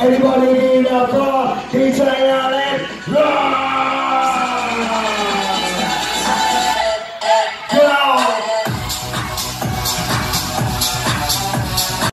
Everybody need a for